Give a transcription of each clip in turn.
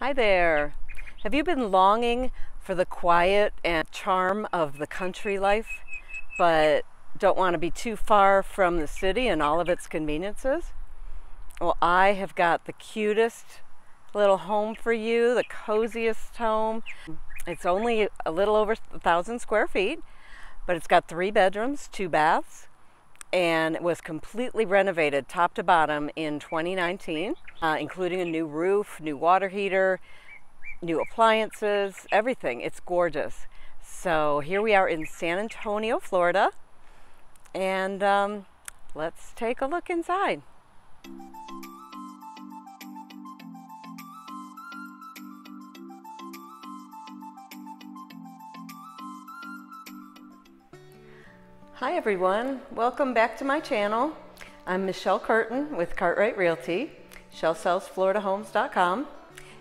Hi there. Have you been longing for the quiet and charm of the country life, but don't want to be too far from the city and all of its conveniences? Well, I have got the cutest little home for you, the coziest home. It's only a little over a thousand square feet, but it's got three bedrooms, two baths, and it was completely renovated top to bottom in 2019, uh, including a new roof, new water heater, new appliances, everything. It's gorgeous. So here we are in San Antonio, Florida, and um, let's take a look inside. Hi everyone, welcome back to my channel. I'm Michelle Curtin with Cartwright Realty, shellsellsfloridahomes.com,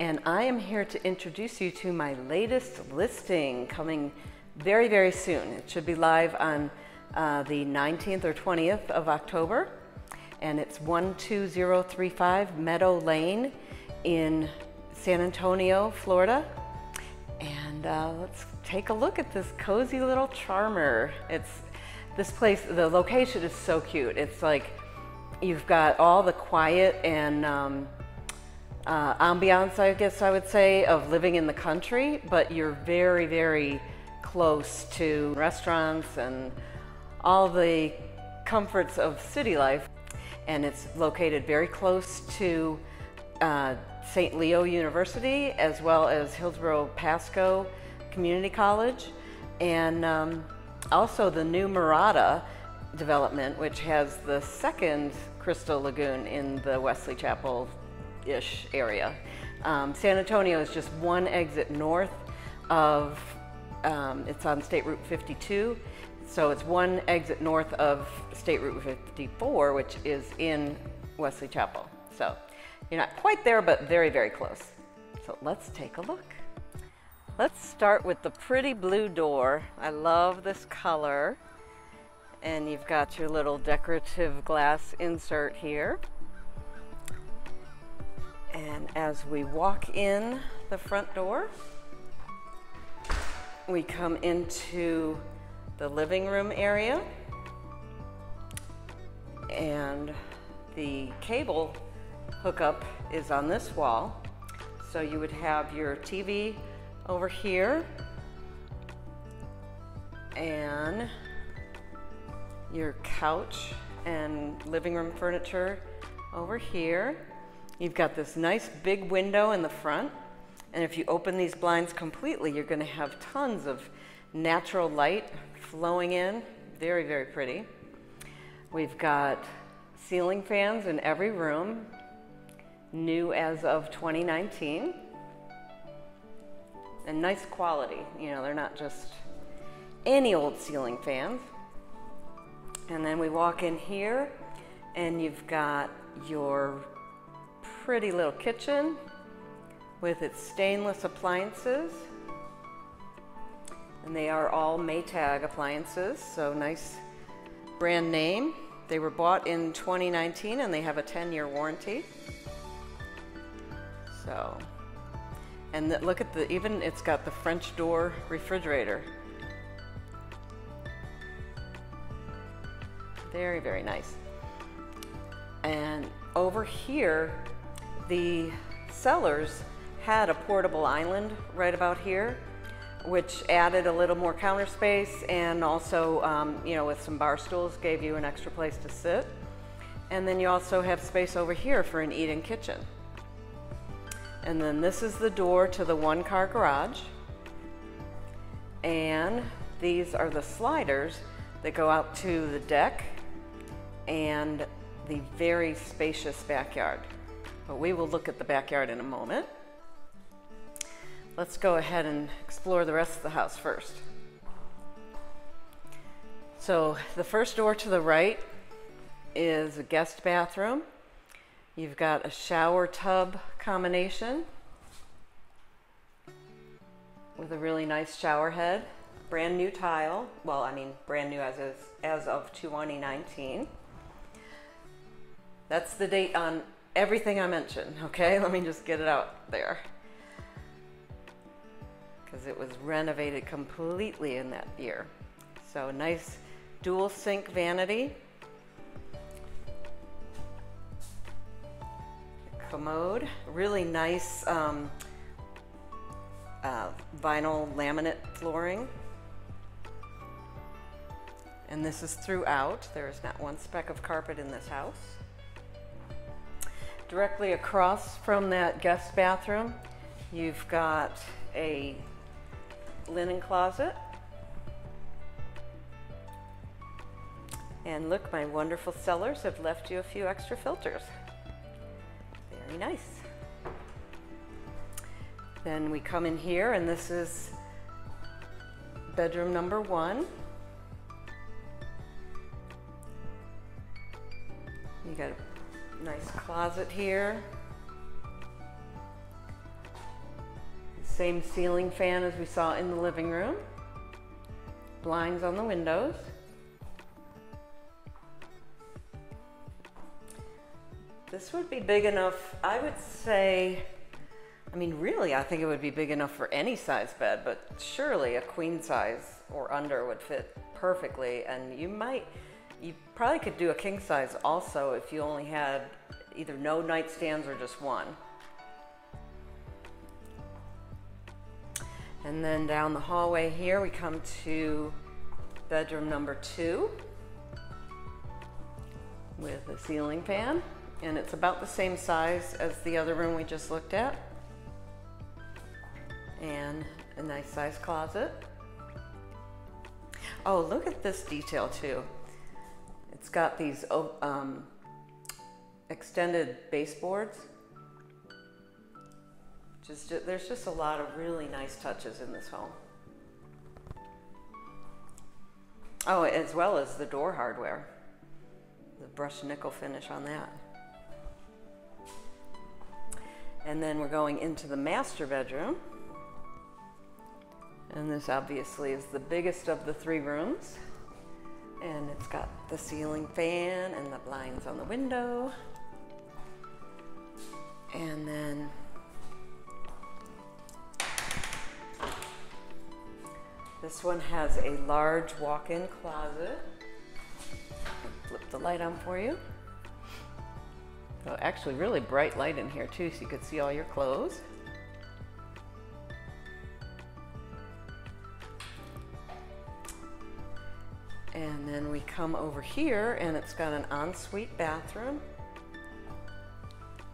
and I am here to introduce you to my latest listing coming very, very soon. It should be live on uh, the 19th or 20th of October, and it's 12035 Meadow Lane in San Antonio, Florida. And uh, let's take a look at this cozy little charmer. It's this place, the location is so cute. It's like you've got all the quiet and um, uh, ambiance, I guess I would say, of living in the country, but you're very, very close to restaurants and all the comforts of city life. And it's located very close to uh, St. Leo University as well as Hillsborough Pasco Community College. And um, also the new Mirada development, which has the second Crystal Lagoon in the Wesley Chapel-ish area. Um, San Antonio is just one exit north of, um, it's on State Route 52, so it's one exit north of State Route 54, which is in Wesley Chapel. So you're not quite there, but very, very close. So let's take a look. Let's start with the pretty blue door. I love this color. And you've got your little decorative glass insert here. And as we walk in the front door, we come into the living room area. And the cable hookup is on this wall. So you would have your TV over here. And your couch and living room furniture over here. You've got this nice big window in the front. And if you open these blinds completely, you're gonna have tons of natural light flowing in. Very, very pretty. We've got ceiling fans in every room, new as of 2019 and nice quality. You know, they're not just any old ceiling fans. And then we walk in here and you've got your pretty little kitchen with its stainless appliances. And they are all Maytag appliances, so nice brand name. They were bought in 2019 and they have a 10 year warranty. So and look at the, even it's got the French door refrigerator. Very, very nice. And over here, the sellers had a portable island right about here, which added a little more counter space and also, um, you know, with some bar stools, gave you an extra place to sit. And then you also have space over here for an eat-in kitchen. And then this is the door to the one car garage. And these are the sliders that go out to the deck and the very spacious backyard. But we will look at the backyard in a moment. Let's go ahead and explore the rest of the house first. So the first door to the right is a guest bathroom. You've got a shower tub combination with a really nice shower head. Brand new tile. Well, I mean, brand new as, is, as of 2019. That's the date on everything I mentioned, okay? Let me just get it out there. because it was renovated completely in that year. So nice dual sink vanity. Commode, really nice um, uh, vinyl laminate flooring. And this is throughout. There is not one speck of carpet in this house. Directly across from that guest bathroom, you've got a linen closet. And look, my wonderful sellers have left you a few extra filters. Very nice. Then we come in here and this is bedroom number one. You got a nice closet here. Same ceiling fan as we saw in the living room. Blinds on the windows. This would be big enough, I would say, I mean, really, I think it would be big enough for any size bed, but surely a queen size or under would fit perfectly. And you might, you probably could do a king size also if you only had either no nightstands or just one. And then down the hallway here, we come to bedroom number two with a ceiling fan. And it's about the same size as the other room we just looked at. And a nice size closet. Oh, look at this detail too. It's got these oh, um, extended baseboards. Just, there's just a lot of really nice touches in this home. Oh, as well as the door hardware. The brushed nickel finish on that. And then we're going into the master bedroom. And this obviously is the biggest of the three rooms. And it's got the ceiling fan and the blinds on the window. And then this one has a large walk-in closet. Flip the light on for you. So actually really bright light in here too so you could see all your clothes. And then we come over here and it's got an ensuite bathroom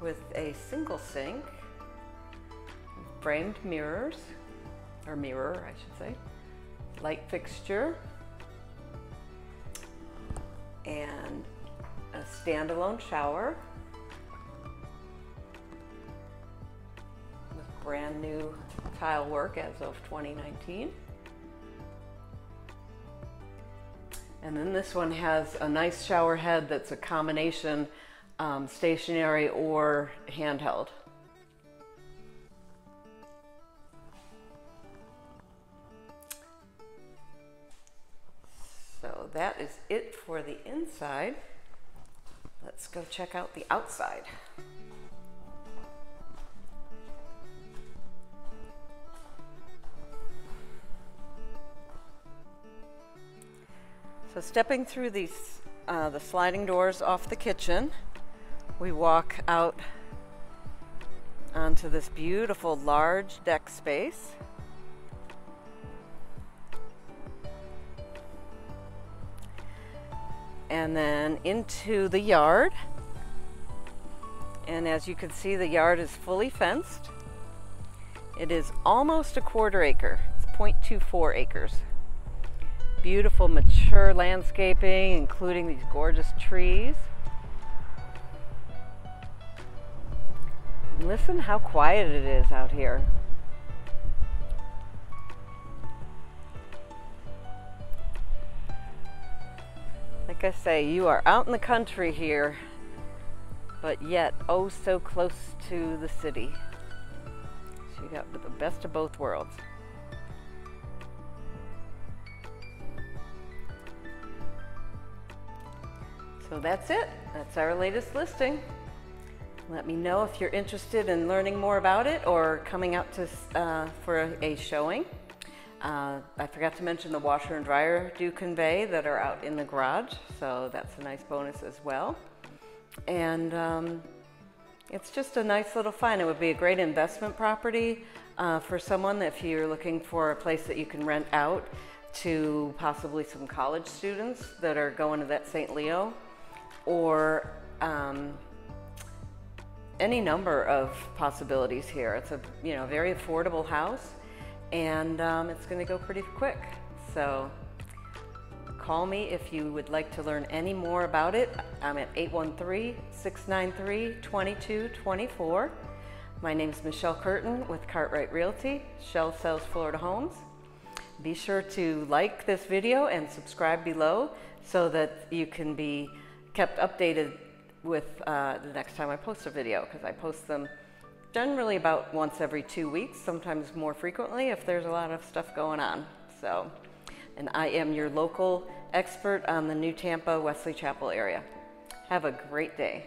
with a single sink, framed mirrors, or mirror, I should say, light fixture, and a standalone shower with brand new tile work as of 2019. And then this one has a nice shower head that's a combination um, stationary or handheld. So that is it for the inside. Let's go check out the outside. So stepping through these, uh, the sliding doors off the kitchen, we walk out onto this beautiful large deck space. And then into the yard. And as you can see, the yard is fully fenced. It is almost a quarter acre. It's 0.24 acres beautiful mature landscaping, including these gorgeous trees. Listen how quiet it is out here. Like I say, you are out in the country here, but yet oh so close to the city. So you got the best of both worlds. So that's it. That's our latest listing. Let me know if you're interested in learning more about it or coming out to, uh, for a, a showing. Uh, I forgot to mention the washer and dryer do convey that are out in the garage, so that's a nice bonus as well. And um, it's just a nice little find. It would be a great investment property uh, for someone if you're looking for a place that you can rent out to possibly some college students that are going to that St. Leo or um, any number of possibilities here. It's a you know very affordable house and um, it's going to go pretty quick. So call me if you would like to learn any more about it. I'm at 813-693-2224. My name is Michelle Curtin with Cartwright Realty. Shell sells Florida homes. Be sure to like this video and subscribe below so that you can be kept updated with uh, the next time I post a video because I post them generally about once every two weeks, sometimes more frequently if there's a lot of stuff going on. So, and I am your local expert on the New Tampa Wesley Chapel area. Have a great day.